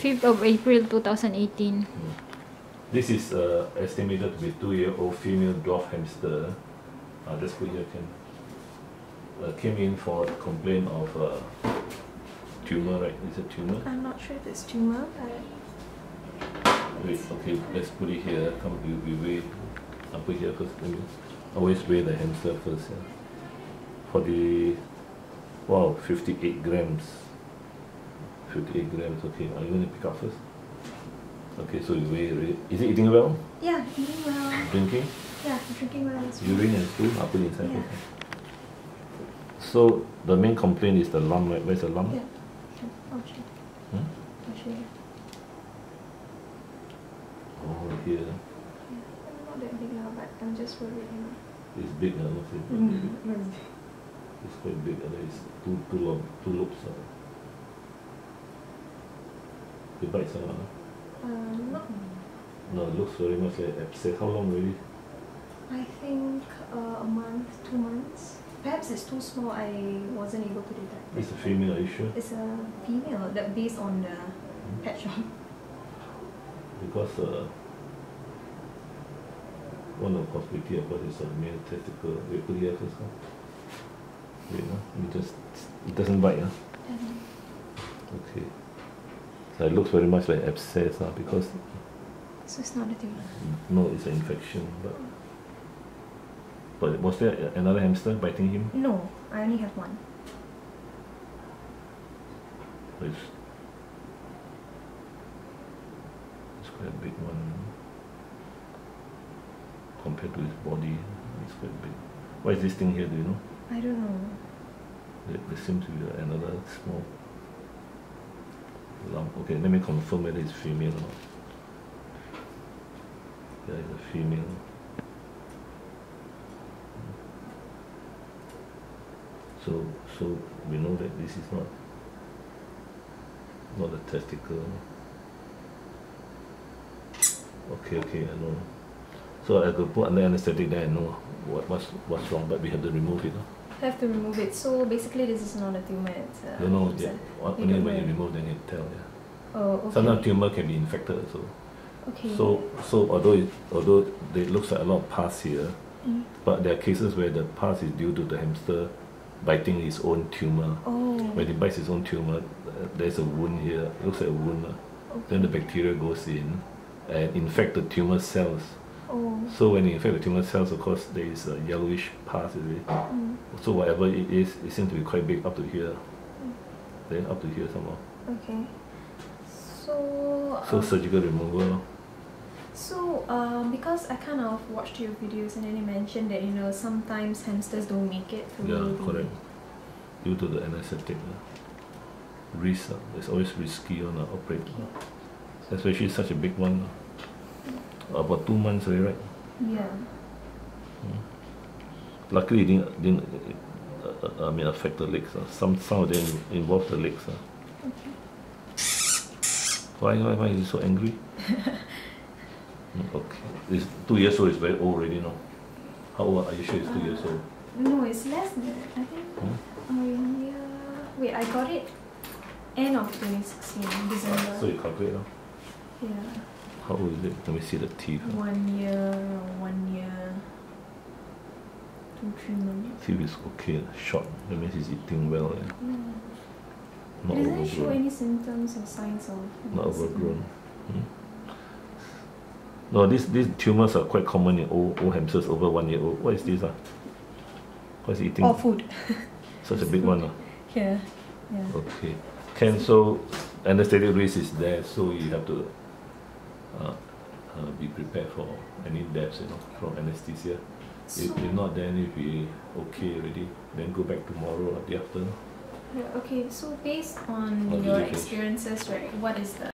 5th of April 2018. This is uh, estimated to be two-year-old female dwarf hamster. Uh, just put here, Ken. Uh, came in for a complaint of uh, tumor, right? Is it tumor? I'm not sure if it's tumor, but Wait, okay, let's put it here. Come, we, we weigh. I'll put here first. Let me always weigh the hamster first. Yeah. For the wow, 58 grams. 58 grams. Okay, are you going to pick up first? Okay, so you weigh. Is it eating well? yeah, eating well. Drinking? Yeah, drinking well as well. Urine and stool? Put inside. Yeah. So the main complaint is the lump, right? Where's the lump? Yeah. I'll. Hmm? I'll. Oh, here. Yeah, not that big now, but I'm just worried, you know. It's big, uh, not it? Mm. It's quite big. Uh, it's two, two, lob, two lobes. Uh. Bites, uh, Um, not, no, it looks very much like abscess. How long already? I think uh, a month, two months. Perhaps it's too small. I wasn't able to detect. It's a female, are you sure? It's a female that based on the pet shop. Because uh, one of the possibility, of course, is a male testicle. Wait, put it here first. Huh? Wait, no? You just, it doesn't bite, huh? And Okay. It looks very much like abscess, huh? because so it's not a tumor. no, it's an infection. But but was there another hamster biting him? No, I only have one. It's, it's quite a big one. Compared to his body, it's quite big. What is this thing here, do you know? I don't know. There, there seems to be another small Okay, let me confirm whether it's female or not. Yeah, it's a female. So, so we know that this is not not a testicle. Okay, okay, I know. So I could put under anesthetic, then I know what, what's what's wrong, but we have to remove it. Have to remove it. So basically, this is not a tumor. It's a, Don't know a- Only when you remove, then you tell. Yeah. Oh, okay. Sometimes tumor can be infected also. Okay. So, so although it, although it looks like a lot of pus here, Mm. but there are cases where the pus is due to the hamster biting his own tumor. Oh. When he bites his own tumor, uh, there's a wound here. It looks like a wound. uh. okay. Then the bacteria goes in and infect the tumor cells. Oh. So when you infect the tumor cells, of course, there is a yellowish pus. Is it? Mm. So whatever it is, it seems to be quite big up to here. Then up to here somehow. Okay. So. So um, surgical removal. So, um, because I kind of watched your videos and then you mentioned that you know sometimes hamsters don't make it through. Yeah, the- correct. Due to the anesthetic. Uh, risk. Uh, it's always risky on uh, operate. uh, Especially such a big one. Uh, about two months already, right? Yeah. Luckily, it didn't, didn't uh, uh, I mean, affect the legs. Uh. Some, some of them involve the legs. Uh. Okay. Why, why, why is he so angry? Okay. This two years old is very old already, no? How old are you sure it's two years old? No, it's less than that. I think. Hmm? Oh yeah. Wait, I got it end of 2016 December. So you calculate, no? yeah. How old is it? Let me see the teeth. One year, one year, two, three months. Teeth is okay, short. That means he's eating well. eh? No. Not It doesn't show any symptoms or signs of. Not overgrown. Hmm? No, these these tumors are quite common in old, old hamsters over one year old. What is this? Uh? What's he eating? Or food. Such a big one. Uh? yeah. Yeah. Okay. Can so anesthetic risk is there, so you have to uh, uh, be prepared for any deaths, you know, from anesthesia. If, if not, then if we okay already, then go back tomorrow or the afternoon. Yeah, okay, so based on Or your you experiences, right, what is the